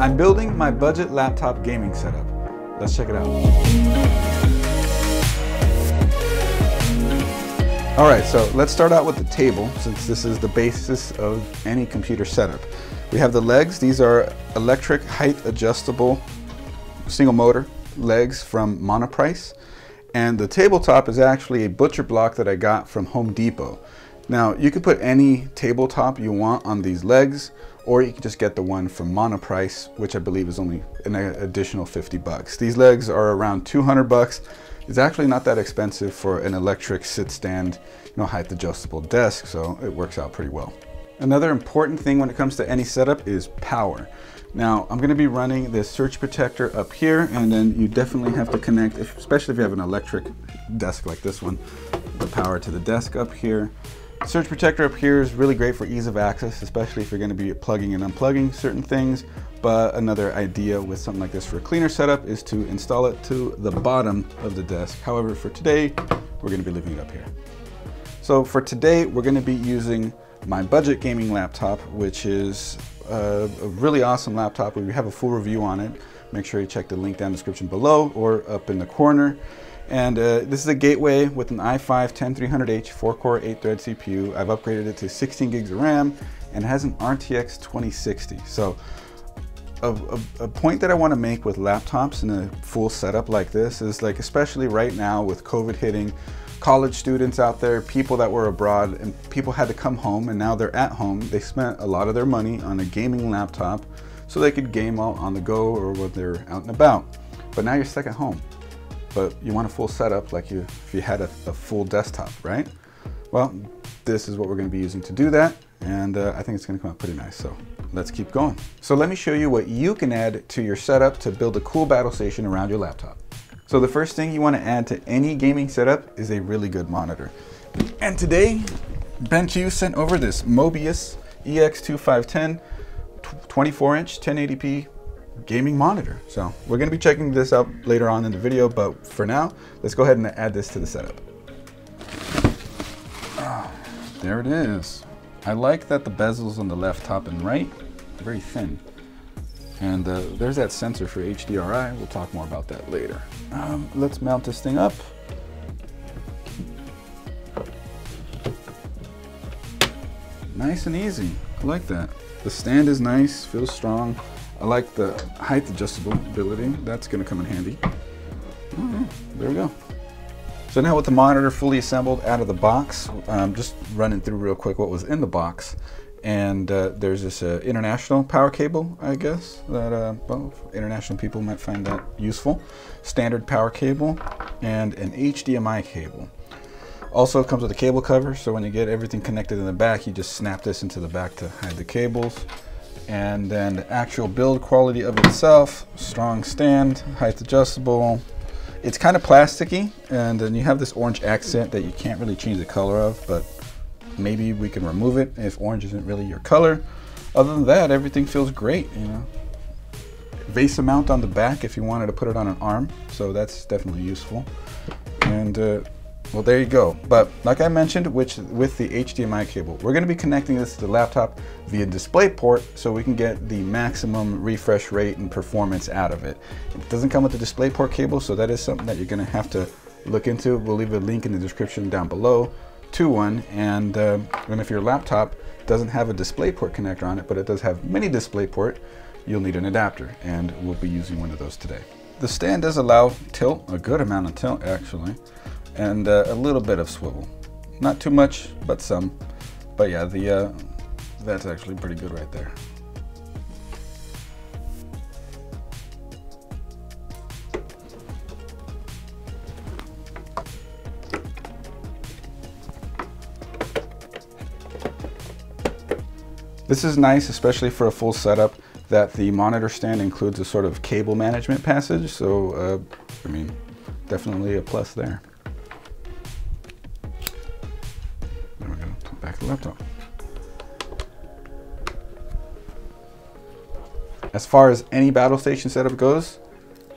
I'm building my budget laptop gaming setup. Let's check it out. All right, so let's start out with the table since this is the basis of any computer setup. We have the legs. These are electric height adjustable single motor legs from Monoprice. And the tabletop is actually a butcher block that I got from Home Depot. Now you can put any tabletop you want on these legs or you can just get the one from Monoprice, which I believe is only an additional 50 bucks. These legs are around 200 bucks. It's actually not that expensive for an electric sit stand, you know, height adjustable desk, so it works out pretty well. Another important thing when it comes to any setup is power. Now, I'm gonna be running this surge protector up here, and then you definitely have to connect, especially if you have an electric desk like this one, the power to the desk up here. Surge protector up here is really great for ease of access, especially if you're gonna be plugging and unplugging certain things. But another idea with something like this for a cleaner setup is to install it to the bottom of the desk. However, for today, we're gonna be leaving it up here. So for today, we're gonna be using my budget gaming laptop, which is a, a really awesome laptop. We have a full review on it. Make sure you check the link down in the description below or up in the corner. And uh, this is a gateway with an i5-10300H 4-core 8-thread CPU. I've upgraded it to 16 gigs of RAM and it has an RTX 2060. So a, a, a, point that I want to make with laptops in a full setup like this is like, especially right now with COVID hitting, college students out there, people that were abroad and people had to come home and now they're at home. They spent a lot of their money on a gaming laptop so they could game out on the go or when they're out and about. But now you're stuck at home but you want a full setup like you if you had a, a full desktop, right? Well, this is what we're gonna be using to do that, and uh, I think it's gonna come out pretty nice, so let's keep going. So let me show you what you can add to your setup to build a cool battle station around your laptop. So the first thing you wanna add to any gaming setup is a really good monitor. And today, BenQ sent over this Mobiuz EX2510 24 inch 1080p gaming monitor. So we're gonna be checking this out later on in the video, but for now, let's go ahead and add this to the setup. Oh, there it is. I like that the bezels on the left, top, and right are very thin. And uh, there's that sensor for HDRI. We'll talk more about that later. Um, let's mount this thing up. Nice and easy. I like that. The stand is nice, feels strong. I like the height adjustability. That's gonna come in handy. Oh, there we go. So now with the monitor fully assembled out of the box, um, just running through real quick what was in the box. And uh, there's this uh, international power cable, I guess, that uh, well, international people might find that useful. Standard power cable and an HDMI cable. Also comes with a cable cover, so when you get everything connected in the back, you just snap this into the back to hide the cables and then the actual build quality of itself strong stand height adjustable. It's kind of plasticky and then you have this orange accent that you can't really change the color of but maybe we can remove it if orange isn't really your color. Other than that everything feels great you know. VESA mount on the back if you wanted to put it on an arm so that's definitely useful. And uh, well, there you go. But like I mentioned, which with the HDMI cable, we're gonna be connecting this to the laptop via DisplayPort so we can get the maximum refresh rate and performance out of it. It doesn't come with the DisplayPort cable, so that is something that you're gonna have to look into. We'll leave a link in the description down below to one. And, uh, and if your laptop doesn't have a DisplayPort connector on it, but it does have mini DisplayPort, you'll need an adapter, and we'll be using one of those today. The stand does allow tilt, a good amount of tilt actually and uh, a little bit of swivel. Not too much, but some. But yeah, the uh, that's actually pretty good right there. This is nice, especially for a full setup, that the monitor stand includes a sort of cable management passage. So, uh, I mean, definitely a plus there. Laptop. As far as any battle station setup goes,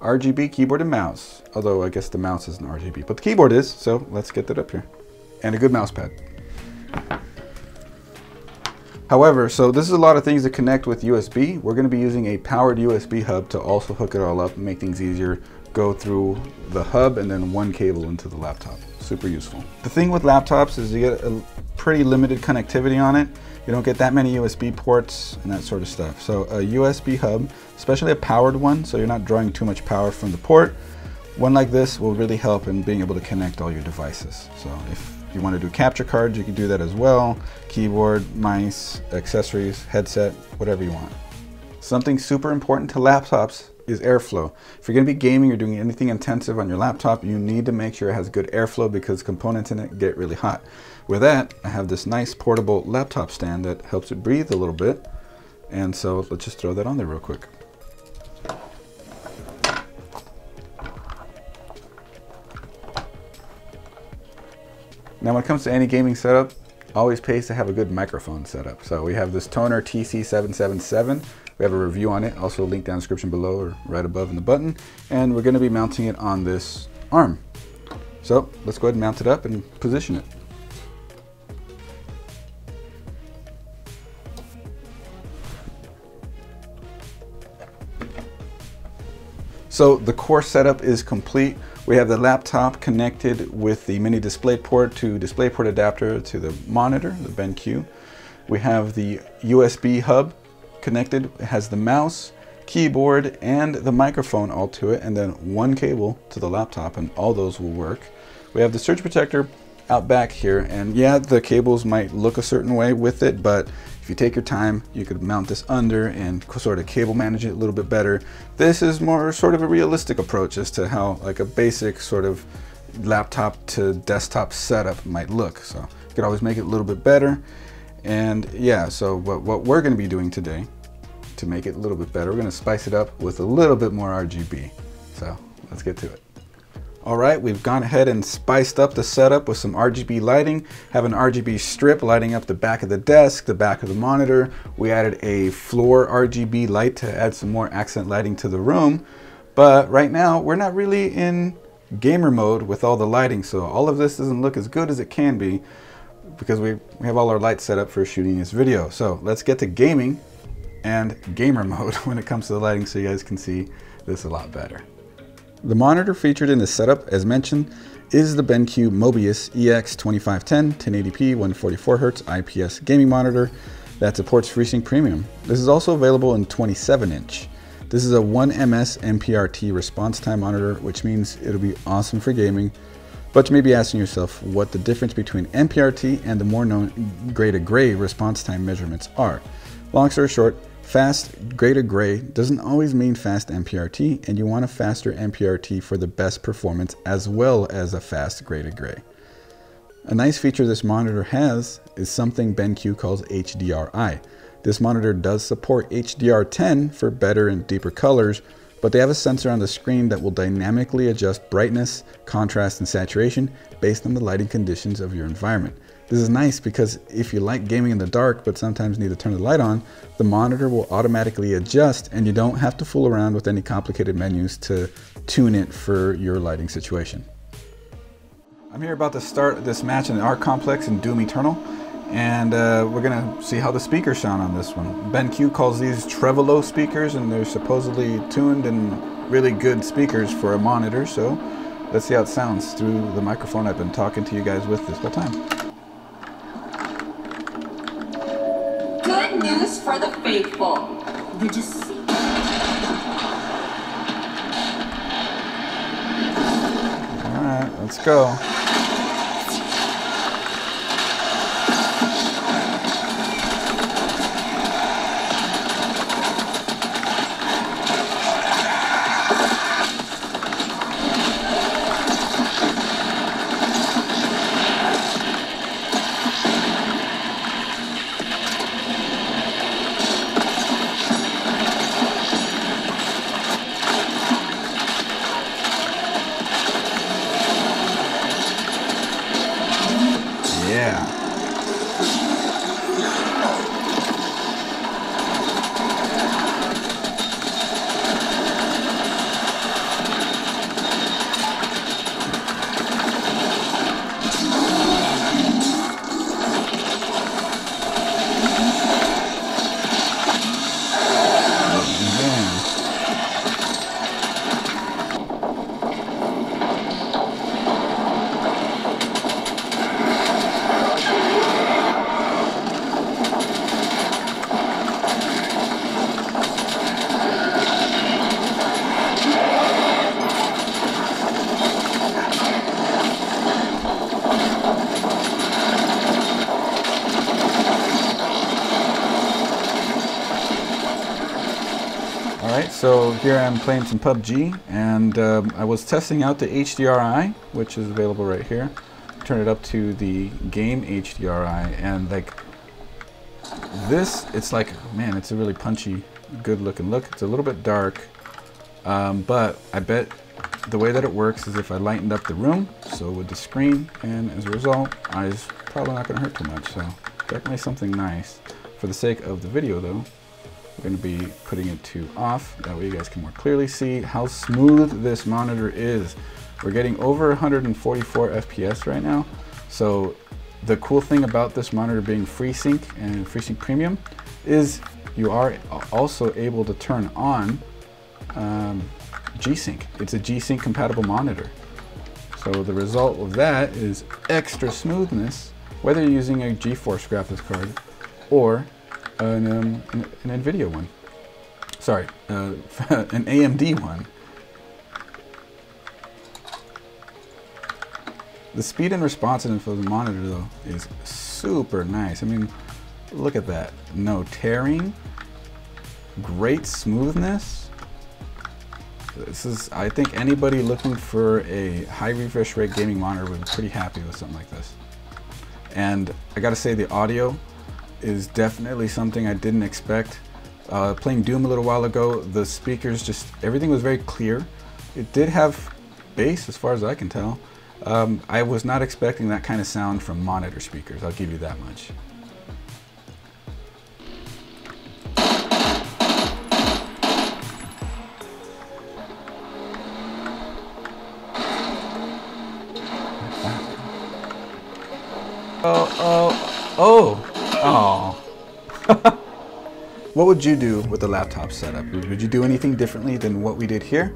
RGB keyboard and mouse. Although I guess the mouse isn't RGB, but the keyboard is, so let's get that up here. And a good mouse pad. However, so this is a lot of things to connect with USB. We're going to be using a powered USB hub to also hook it all up and make things easier. Go through the hub and then one cable into the laptop. Super useful. The thing with laptops is you get a pretty limited connectivity on it. You don't get that many USB ports and that sort of stuff. So a USB hub, especially a powered one, so you're not drawing too much power from the port, one like this will really help in being able to connect all your devices. So if you want to do capture cards, you can do that as well. Keyboard, mice, accessories, headset, whatever you want. Something super important to laptops is airflow. If you're going to be gaming or doing anything intensive on your laptop, you need to make sure it has good airflow because components in it get really hot. With that, I have this nice portable laptop stand that helps it breathe a little bit. And so let's just throw that on there real quick. Now when it comes to any gaming setup, always pays to have a good microphone setup. So we have this Tonor TC777. We have a review on it, also link down in the description below or right above in the button. And we're gonna be mounting it on this arm. So let's go ahead and mount it up and position it. So the core setup is complete. We have the laptop connected with the mini DisplayPort to DisplayPort adapter to the monitor, the BenQ. We have the USB hub connected. Has the mouse, keyboard, and the microphone all to it, and then one cable to the laptop, and all those will work. We have the surge protector out back here, and yeah, the cables might look a certain way with it, but if you take your time, you could mount this under and sort of cable manage it a little bit better. This is more sort of a realistic approach as to how like a basic sort of laptop to desktop setup might look. So you could always make it a little bit better. And yeah, so what, what we're gonna be doing today to make it a little bit better, we're gonna spice it up with a little bit more RGB. So let's get to it. All right, we've gone ahead and spiced up the setup with some RGB lighting. Have an RGB strip lighting up the back of the desk, the back of the monitor. We added a floor RGB light to add some more accent lighting to the room. But right now, we're not really in gamer mode with all the lighting, so all of this doesn't look as good as it can be because we, we have all our lights set up for shooting this video. So let's get to gaming and gamer mode when it comes to the lighting so you guys can see this a lot better. The monitor featured in the setup, as mentioned, is the BenQ Mobiuz EX2510 1080p 144Hz IPS gaming monitor that supports FreeSync Premium. This is also available in 27 inch. This is a 1ms MPRT response time monitor, which means it'll be awesome for gaming. But you may be asking yourself what the difference between MPRT and the more known to gray response time measurements are. Long story short, Fast to gray doesn't always mean fast MPRT, and you want a faster MPRT for the best performance as well as a fast to gray. A nice feature this monitor has is something BenQ calls HDRI. This monitor does support HDR10 for better and deeper colors, but they have a sensor on the screen that will dynamically adjust brightness, contrast, and saturation based on the lighting conditions of your environment. This is nice because if you like gaming in the dark but sometimes need to turn the light on, the monitor will automatically adjust and you don't have to fool around with any complicated menus to tune it for your lighting situation. I'm here about to start this match in the Arc Complex in Doom Eternal and uh, we're gonna see how the speakers sound on this one. BenQ calls these Trevolo speakers and they're supposedly tuned and really good speakers for a monitor so let's see how it sounds through the microphone I've been talking to you guys with this whole time. Good news for the faithful. Did you see? All right, let's go. So here I'm playing some PUBG, and um, I was testing out the HDRI, which is available right here. Turn it up to the game HDRI, and like this, it's like, man, it's a really punchy, good looking look. It's a little bit dark, um, but I bet the way that it works is if I lightened up the room, so with the screen, and as a result, eyes probably not gonna hurt too much, so definitely something nice. For the sake of the video though, we're gonna be putting it to off, that way you guys can more clearly see how smooth this monitor is. We're getting over 144 FPS right now, so the cool thing about this monitor being FreeSync and FreeSync Premium is you are also able to turn on um, G-Sync. It's a G-Sync compatible monitor. So the result of that is extra smoothness, whether you're using a GeForce graphics card or an, um, an, an NVIDIA one. Sorry, uh, an AMD one. The speed and responsiveness of the monitor though is super nice. I mean, look at that. No tearing, great smoothness. This is, I think anybody looking for a high refresh rate gaming monitor would be pretty happy with something like this. And I gotta say the audio is definitely something I didn't expect. Uh, playing Doom a little while ago, the speakers just, everything was very clear. It did have bass as far as I can tell. Um, I was not expecting that kind of sound from monitor speakers, I'll give you that much. Oh, oh, oh, oh. what would you do with the laptop setup? Would you do anything differently than what we did here?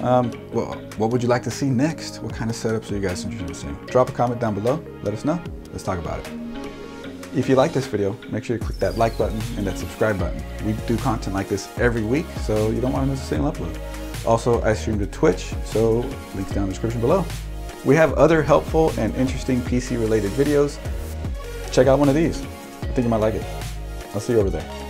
Um, well, what would you like to see next? What kind of setups are you guys interested in seeing? Drop a comment down below. Let us know. Let's talk about it. If you like this video, make sure you click that like button and that subscribe button. We do content like this every week, so you don't want to miss a single upload. Also, I stream to Twitch, so links down in the description below. We have other helpful and interesting PC related videos. Check out one of these. Think you might like it. I'll see you over there.